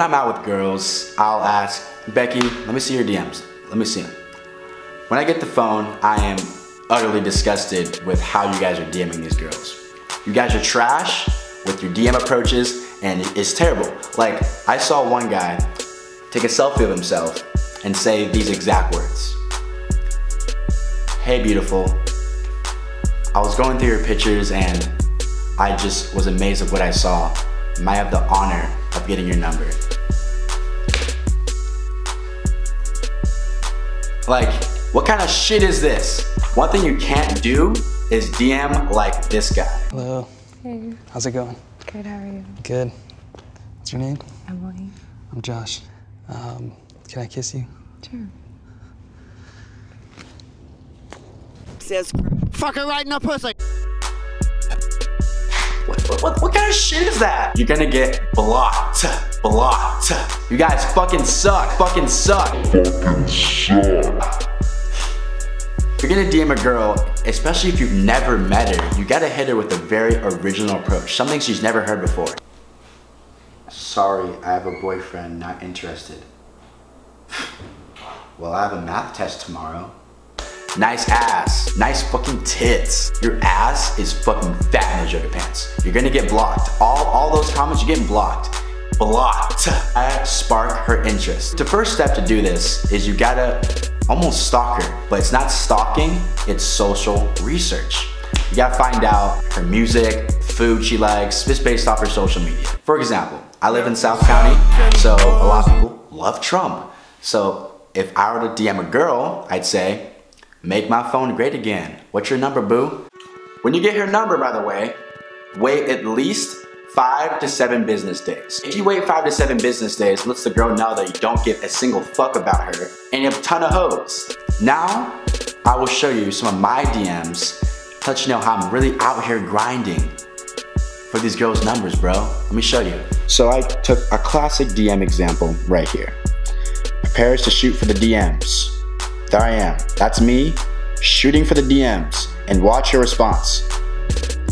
when I'm out with girls, I'll ask, Becky, let me see your DMs. Let me see them. When I get the phone, I am utterly disgusted with how you guys are DMing these girls. You guys are trash with your DM approaches and it's terrible. Like, I saw one guy take a selfie of himself and say these exact words. Hey beautiful, I was going through your pictures and I just was amazed at what I saw. Might have the honor of getting your number. Like, what kind of shit is this? One thing you can't do is DM like this guy. Hello. Hey. How's it going? Good, how are you? Good. What's your name? Emily. I'm Josh. Um, can I kiss you? Sure. Says fucker right in the pussy. What, what, what, what kind of shit is that? You're gonna get blocked. Blocked. You guys fucking suck. Fucking suck. Fucking suck. If you're gonna DM a girl, especially if you've never met her, you gotta hit her with a very original approach. Something she's never heard before. Sorry, I have a boyfriend, not interested. Well, I have a math test tomorrow. Nice ass, nice fucking tits. Your ass is fucking fat in those yoga pants. You're gonna get blocked. All, all those comments, you're getting blocked. Blocked. I spark her interest. The first step to do this is you gotta almost stalk her, but it's not stalking, it's social research. You gotta find out her music, food she likes, just based off her social media. For example, I live in South County, so a lot of people love Trump. So if I were to DM a girl, I'd say, make my phone great again. What's your number, boo? When you get her number, by the way, wait at least five to seven business days. If you wait five to seven business days, lets the girl know that you don't give a single fuck about her and you have a ton of hoes. Now, I will show you some of my DMs, let you know how I'm really out here grinding for these girls' numbers, bro. Let me show you. So I took a classic DM example right here. Prepares to shoot for the DMs. There I am. That's me shooting for the DMs and watch your response.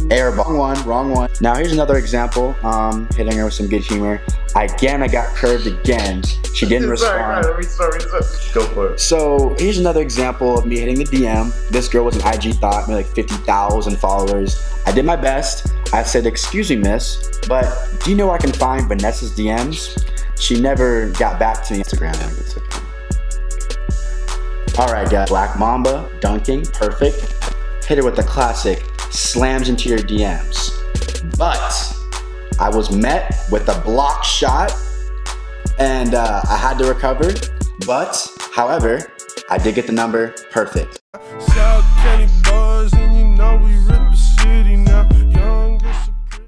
Airball. Wrong one, wrong one. Now here's another example. Um, hitting her with some good humor. Again, I got curved again. She didn't respond. Sorry, sorry, sorry. Go for it. So here's another example of me hitting the DM. This girl was an IG thought, maybe like 50,000 followers. I did my best. I said, excuse me, miss, but do you know where I can find Vanessa's DMs? She never got back to me on Instagram. All right, guys. Black Mamba, dunking, perfect. Hit her with the classic, slams into your DMs. But I was met with a block shot and uh, I had to recover. But, however, I did get the number perfect.